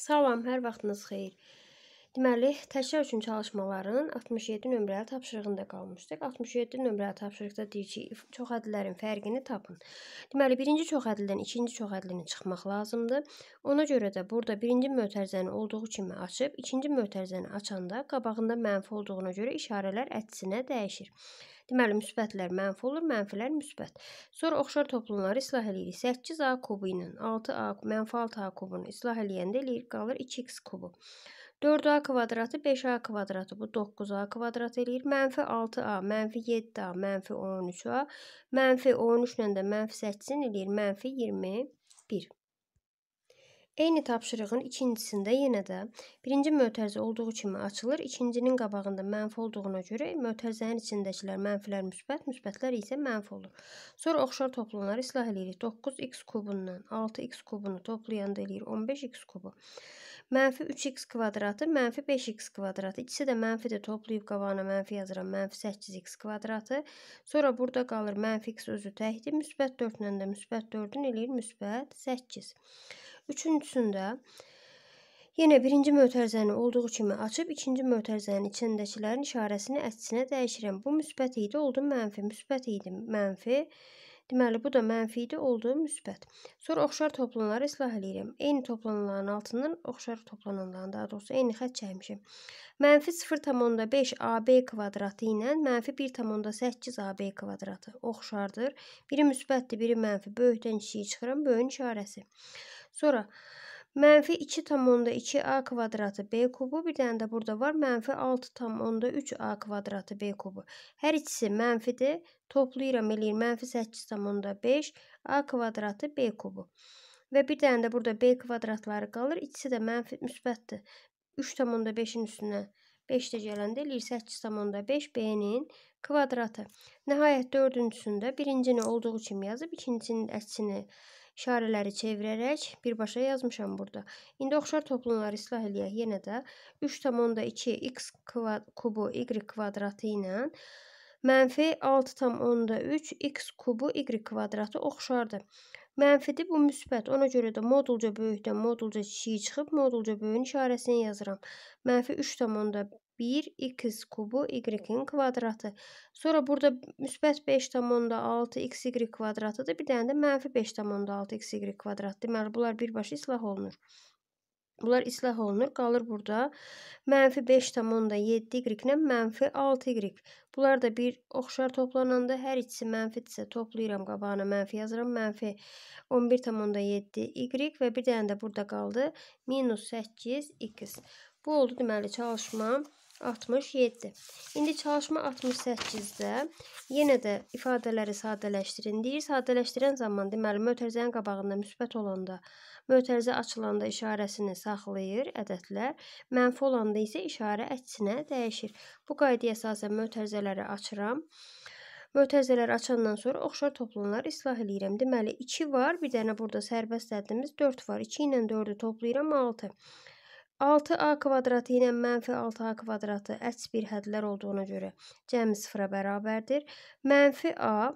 Salam, hər vaxtınız xeyir. Deməli, təkrar üçün çalışmaların 67 nömrəli tapşırığında qalmışdıq. 67 nömrəli tapşırıqda deyir ki, çox ədədlərin fərqini tapın. Deməli, birinci çox ədəddən ikinci çox ədədini çıxmaq lazımdır. Ona görə də burada birinci mötərizəni olduğu kimi açıb, ikinci mötərizəni açanda qabağında mənfi olduğuna görə işarələr əksinə dəyişir. Deməli, müsbətlər mənfi olur, mənfilər müsbət. Sonra oxşar toplumları islah eləyirik. 8a kubu ilə 6a, mənfi 6a kubunu islah eləyəndə eləyir, qalır 2x kubu. 4a kvadratı 5a kvadratı bu 9a kvadrat eləyir. Mənfi 6a, mənfi 7a, mənfi 13a, mənfi 13 ilə də mənfi 8-in eləyir mənfi 21. Eyni tapşırığın ikincisində yenə də birinci mötərizə olduğu kimi açılır. İkincinin qabağında mənfi olduğuna görə mötərizənin içindəkilər mənfilər müsbət, müsbətlər isə mənfi olur. Sonra oxşar toplamları islah eləyirik. 9x kubundan 6x kubunu toplayanda eləyir 15x kubu. Mənfi 3x kvadratı, mənfi 5x kvadratı. İkisi də mənfidir. Toplayıb qabağına mənfi yazıram. Mənfi 8x kvadratı. Sonra burada qalır mənfi x özü təkdir. Müsbət 4 ilə də müsbət 4-ün eləyir müsbət 8. Üçüncüsündə yenə birinci mötərizəni olduğu kimi açıb ikinci mötərizənin içindəkilərin işarəsini əksinə dəyişirəm. Bu müsbət idi, oldu mənfi. Müsbət idi, mənfi. Deməli, bu da mənfi idi, oldu müsbət. Sonra oxşar toplananları islah eləyirəm. Eyni toplananların altından oxşar toplananların, daha doğrusu eyni xətt çəkmişəm. Mənfi 0,5 AB kvadratı ilə mənfi 1,8 AB kvadratı oxşardır. Biri müsbətdir, biri mənfi. Böyükdən kiçiyi çıxıram, böyüyün işarəsi. Sonra mənfi 2,2a kvadratı b kubu. Bir dənə də burada var. Mənfi 6,3a kvadratı b kubu. Hər ikisi mənfidir. Toplayıram eləyir. Mənfi 8,5 a kvadratı b kubu. Və bir dənə də burada b kvadratları qalır. İkisi də mənfi müsbətdir. 3,5-in üstünə 5 də gələndə eləyir 8,5 b-nin kvadratı. Nəhayət dördüncüsündə birincini olduğu kimi yazıb, ikincisinin əksini işarələri çevirərək birbaşa yazmışam burada. İndi oxşar toplamları islah eləyək. Yenə də 3,2 x kubu y kvadratı ilə mənfi 6,3 x kubu y kvadratı oxşardır. Mənfidir, bu müsbət. Ona görə də modulca böyükdən modulca kiçiyi çıxıb modulca böyüyün işarəsini yazıram. Mənfi 3,1 1 x kubu y-in kvadratı. Sonra burada müsbət 5,6 xy kvadratıdır. Bir dənə də mənfi 5,6 xy kvadrat. Deməli, bunlar birbaşa islah olunur. Bunlar islah olunur. Qalır burada mənfi 5,7 y ilə mənfi 6 y. Bunlar da bir oxşar toplananda hər ikisi mənfidirsə toplayıram qabağına mənfi yazıram. Mənfi 11,7 y və bir dənə də burada qaldı minus 8 x. Bu oldu deməli çalışma 67. İndi çalışma 68-də yenə də ifadələri sadələşdirin. Deyir, sadələşdirən zaman deməli mötərizənin qabağında müsbət olanda, mötərizə açılanda işarəsini saxlayır ədədlər, mənfi olanda isə işarə əksinə dəyişir. Bu qaydaya əsasən mötərizələri açıram. Mötərizələri açandan sonra oxşar toplamları islah eləyirəm. Deməli 2 var, bir dənə burada sərbəst ədədimiz 4 var. 2 ilə 4-ü toplayıram 6. 6a kvadratı ilə mənfi 6a kvadratı əks bir hədlər olduğuna görə cəmi sıfıra bərabərdir. Mənfi a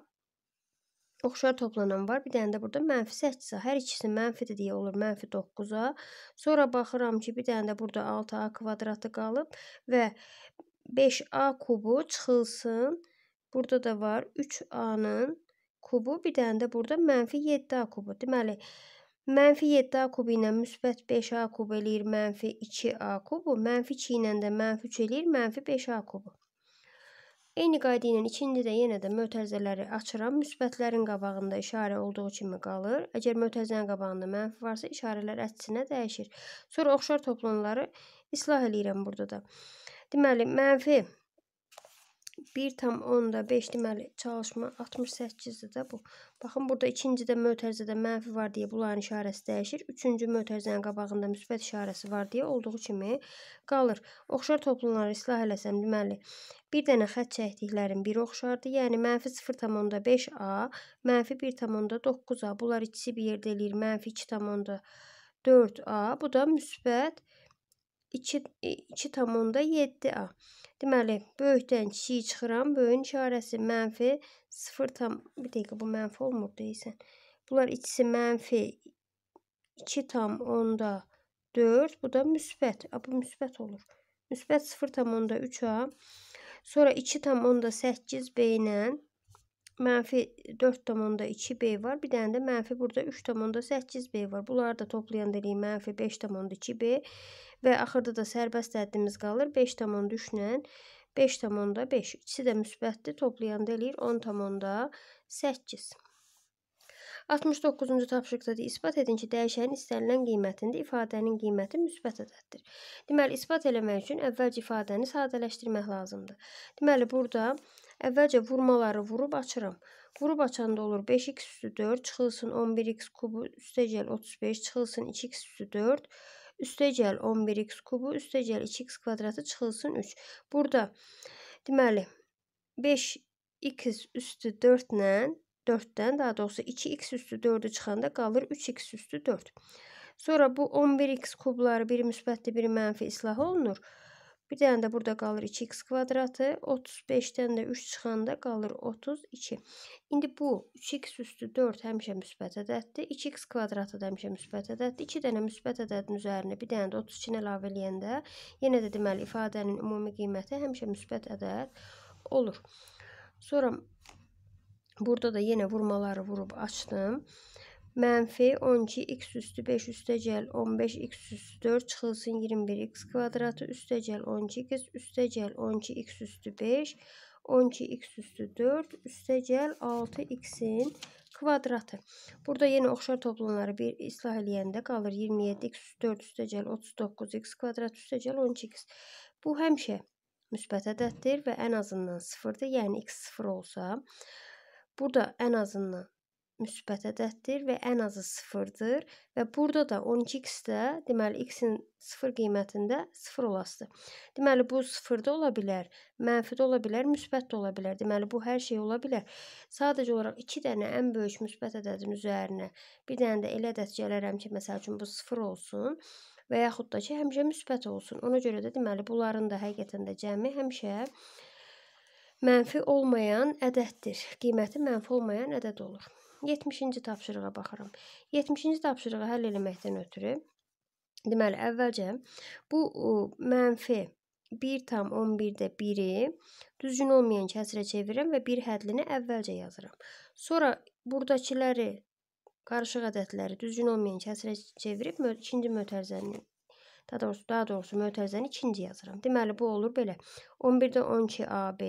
oxşar toplanan var. Bir dənə də burada mənfi 8a. Hər ikisi mənfidir deyə olur mənfi 9a. Sonra baxıram ki, bir dənə də burada 6a kvadratı qalıb və 5a kubu çıxılsın. Burada da var 3a-nın kubu. Bir dənə də burada mənfi 7a kubu. Deməli, Mənfi 7A kubu ilə müsbət 5A kubu eləyir mənfi 2A kubu. Mənfi 2 ilə də mənfi 3 eləyir mənfi 5A kubu. Eyni qayda ilə ikincidə yenə də mötərizələri açıram. Müsbətlərin qabağında işarə olduğu kimi qalır. Əgər mötərizənin qabağında mənfi varsa, işarələr əksinə dəyişir. Sonra oxşar toplamları islah eləyirəm burada da. Deməli, mənfi 1,5 deməli çalışma 68-dir də bu. Baxın burada ikincidə mötərizədə mənfi var deyə bunların işarəsi dəyişir. Üçüncü mötərizənin qabağında müsbət işarəsi var deyə olduğu kimi qalır. Oxşar toplamları islah eləsəm deməli bir dənə xətt çəkdiklərim bir oxşardır. Yəni mənfi 0,5a, mənfi 1,9a. Bunlar ikisi bir yerdə eləyir. Mənfi 2,4a. Bu da müsbət 2,7a. Deməli, böyükdən kiçiyi çıxıram. Böyüyün işarəsi mənfi 0 tam, bir dəqiqə bu mənfi olmur deyəsən. Bunlar ikisi mənfi 2 tam onda 4. Bu da müsbət. A, bu müsbət olur. Müsbət 0,3A. Sonra 2,8B ilə mənfi 4,2B var. Bir dənə də mənfi burada 3,8B var. Bunları da toplayanda eləyir mənfi 5,2B və axırda da sərbəst həddimiz qalır 5,3 ilə 5,5. İkisi də müsbətdir. Toplayanda eləyir 10,8. 69-cu tapşırıqda da isbat edin ki, dəyişənin istənilən qiymətində ifadənin qiyməti müsbət ədəddir. Deməli, isbat eləmək üçün əvvəlcə ifadəni sadələşdirmək lazımdır. Deməli, burada əvvəlcə vurmaları vurub açıram. Vurub açanda olur 5x üstü 4 çıxılsın 11x kubu üstəgəl 35 çıxılsın 2x üstü 4 üstəgəl 11x kubu üstəgəl 2x kvadratı çıxılsın 3. Burada deməli 5x üstü 4 ilə 4-dən, daha doğrusu 2x üstü 4-ü çıxanda qalır 3x üstü 4. Sonra bu 11x kubları biri müsbətdir, biri mənfi islah olunur. Bir dənə də burada qalır 2x kvadratı. 35-dən də 3 çıxanda qalır 32. İndi bu 3x üstü 4 həmişə müsbət ədəddir. 2x kvadratı da həmişə müsbət ədəddir. 2 dənə müsbət ədədin üzərinə bir dənə də 32-ni əlavə eləyəndə yenə də deməli ifadənin ümumi qiyməti həmişə müsbət ədəd olur. Sonra Burada da yenə vurmaları vurub açdım. Mənfi 12x üstü 5 üstəgəl 15x üstü 4 çıxılsın 21x kvadratı üstəgəl 12x üstəgəl 12x üstü 5 12x üstü 4 üstəgəl 6x-in kvadratı. Burada yenə oxşar toplamları bir islah eləyəndə qalır 27x üstü 4 üstəgəl 39x kvadrat üstəgəl 12x. Bu həmişə müsbət ədəddir və ən azından 0-dır. Yəni x 0 olsa, Burada ən azından müsbət ədəddir və ən azı sıfırdır və burada da 12x-də deməli x-in 0 qiymətində 0 olasıdır. Deməli bu 0 da ola bilər, mənfi də ola bilər, müsbət də ola bilər. Deməli bu hər şey ola bilər. Sadəcə olaraq 2 dənə ən böyük müsbət ədədin üzərinə bir dənə də elə ədəd gələrəm ki, məsəl üçün bu 0 olsun və yaxud da ki, həmişə müsbət olsun. Ona görə də deməli bunların da həqiqətən də cəmi həmişə mənfi olmayan ədəddir. Qiyməti mənfi olmayan ədəd olur. 70-ci tapşırığa baxıram. 70-ci tapşırığı həll etməkdən ötürü deməli əvvəlcə bu mənfi 1,11-də 1-i düzgün olmayan kəsrə çevirirəm və bir hədlini əvvəlcə yazıram. Sonra buradakiləri qarışıq ədədləri düzgün olmayan kəsrə çevirib ikinci mötərizəni daha doğrusu daha doğrusu mötərizəni ikinci yazıram. Deməli bu olur belə. 11-də 12 AB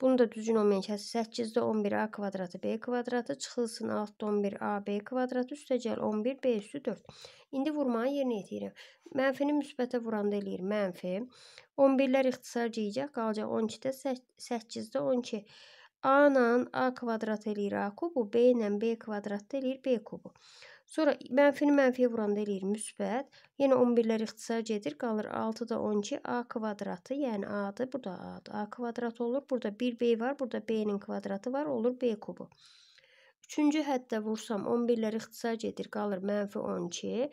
bunu da düzgün olmayan kəsr 8-də 11 A kvadratı B kvadratı çıxılsın 6-da 11 AB kvadratı üstəgəl 11 B üstü 4. İndi vurmanı yerinə yetirirəm. Mənfini müsbətə vuranda eləyir mənfi. 11-lər ixtisar ciyəcək, qalacaq 12-də 8-də 12. A ilə A kvadrat eləyir A kubu, B ilə B kvadrat eləyir B kubu. Sonra mənfini mənfiyə vuranda eləyir müsbət. Yenə 11-lər ixtisar gedir. Qalır 6-da 12 A kvadratı, yəni A-dır. Bu da A-dır. A kvadrat olur. Burada 1B var. Burada B-nin kvadratı var. Olur B kubu. Üçüncü həddə vursam 11-lər ixtisar gedir. Qalır mənfi 12.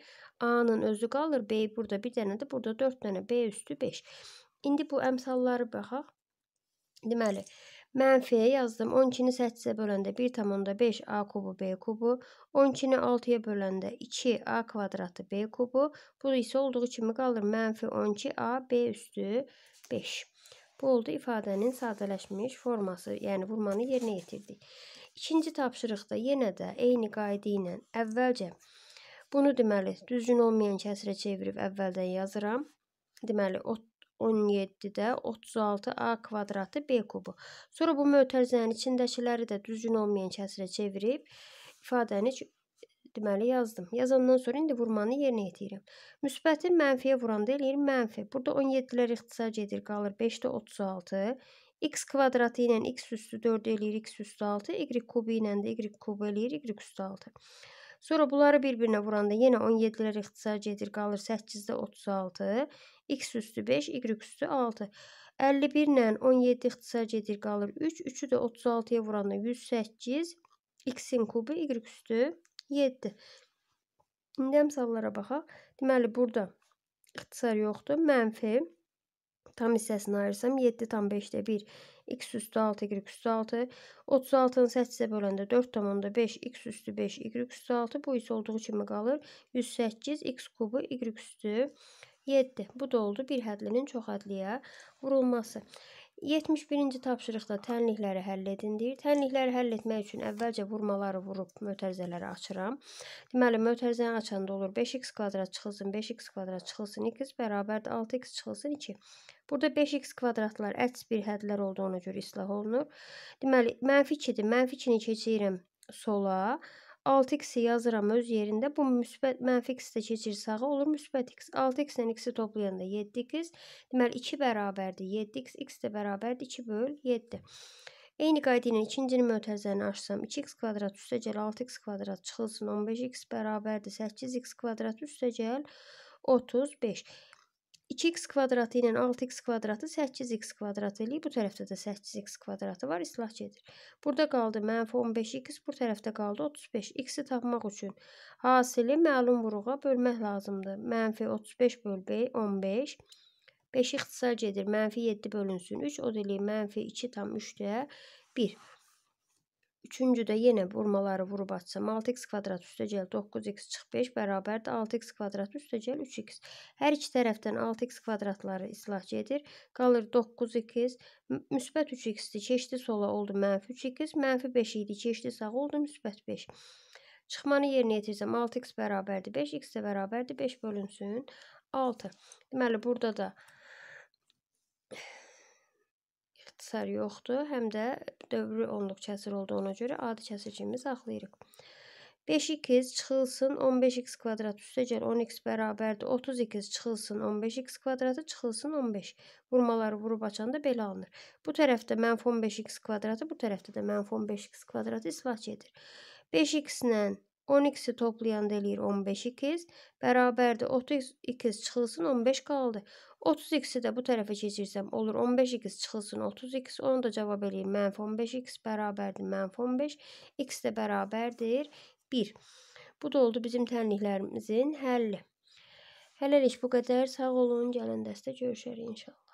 A-nın özü qalır. B burada bir dənədir. Burada 4 dənə. B üstü 5. İndi bu əmsalları baxaq. Deməli, Mənfiyə yazdım. 12-ni 8-ə böləndə 1,5 A kubu B kubu. 12-ni 6-ya böləndə 2 A kvadratı B kubu. Bu isə olduğu kimi qalır. Mənfi 12 A B üstü 5. Bu oldu ifadənin sadələşmiş forması, yəni vurmanı yerinə yetirdik. İkinci tapşırıqda yenə də eyni qayda ilə əvvəlcə bunu deməli düzgün olmayan kəsrə çevirib əvvəldən yazıram. Deməli 17-də 36A kvadratı B kubu. Sonra bu mötərizənin içindəkiləri də düzgün olmayan kəsrə çevirib ifadəni deməli yazdım. Yazandan sonra indi vurmanı yerinə yetirirəm. Müsbəti mənfiyə vuranda eləyir mənfi. Burada 17-lər ixtisar gedir, qalır 5-də 36. x kvadratı ilə x üstü 4 eləyir x üstü 6. y kubu ilə də y kubu eləyir y üstü 6. Sonra bunları bir-birinə vuranda yenə 17-lər ixtisar gedir, qalır 8-də 36 x üstü 5, y üstü 6. 51 ilə 17 ixtisar gedir, qalır 3. 3-ü də 36-ya vuranda 108. X-in kubu, y üstü 7. İndi əmsallara baxaq. Deməli, burada ixtisar yoxdur. Mənfi tam hissəsini ayırsam 7 tam 5-də 1 x üstü 6 y üstü 6. 36-nı 8-ə böləndə 4,5 x üstü 5 y üstü 6. Bu isə olduğu kimi qalır. 108 x kubu y üstü 7. Bu da oldu bir hədlinin çox hədliyə vurulması. 71-ci tapşırıqda tənlikləri həll edin deyir. Tənlikləri həll etmək üçün əvvəlcə vurmaları vurub mötərizələri açıram. Deməli, mötərizəni açanda olur 5x kvadrat çıxılsın 5x kvadrat çıxılsın 2x bərabərdir 6x çıxılsın 2. Burada 5x kvadratlar əks bir hədlər olduğuna görə islah olunur. Deməli, mənfi 2-dir. Mənfi 2-ni keçirirəm sola. 6x-i yazıram öz yerində. Bu müsbət mənfi x-də keçir sağa olur müsbət x. 6x ilə x-i toplayanda 7x. Deməli 2 bərabərdir 7x. x də bərabərdir 2 böl 7. Eyni qayda ilə ikincinin mötərizəni açsam 2x kvadrat üstə gəl 6x kvadrat çıxılsın 15x bərabərdir 8x kvadrat üstə gəl 35. 2x kvadratı ilə 6x kvadratı 8x kvadrat eləyir. Bu tərəfdə də 8x kvadratı var, islah gedir. Burada qaldı mənfi 15x, bu tərəfdə qaldı 35. X-i tapmaq üçün hasili məlum vuruğa bölmək lazımdır. Mənfi 35 böl 15. 5 ixtisar gedir. Mənfi 7 bölünsün 3. O da eləyir mənfi 2 tam 3-də 1. Üçüncüdə yenə vurmaları vurub açsam 6x kvadrat üstə gəl 9x çıx 5 bərabərdir 6x kvadrat üstə gəl 3x. Hər iki tərəfdən 6x kvadratları islah gedir. Qalır 9x müsbət 3x-dir. Keçdi sola oldu mənfi 3x. Mənfi 5 idi. Keçdi sağa oldu müsbət 5. Çıxmanı yerinə yetirsəm 6x bərabərdir 5, x də bərabərdir 5 bölünsün 6. Deməli burada da həsər yoxdur, həm də dövrü onluq kəsir olduğuna görə adi kəsir kimi saxlayırıq. 5x çıxılsın 15x kvadrat üstəgəl 10x bərabərdir. 30x çıxılsın 15x kvadratı çıxılsın 15. Vurmaları vurub açanda belə alınır. Bu tərəfdə mənfi 15x kvadratı, bu tərəfdə də mənfi 15x kvadratı islah edir. 5x-lə 12-si toplayanda eləyir 15x. Bərabərdir 32x çıxılsın 15 qaldı. 30x-i də bu tərəfə keçirsəm olur 15x çıxılsın 30x. Onu da cavab eləyir mənfi 15x bərabərdir mənfi 15. x də bərabərdir 1. Bu da oldu bizim tənliklərimizin həlli. Hələlik bu qədər. Sağ olun. Gələn dəstə görüşərik inşallah.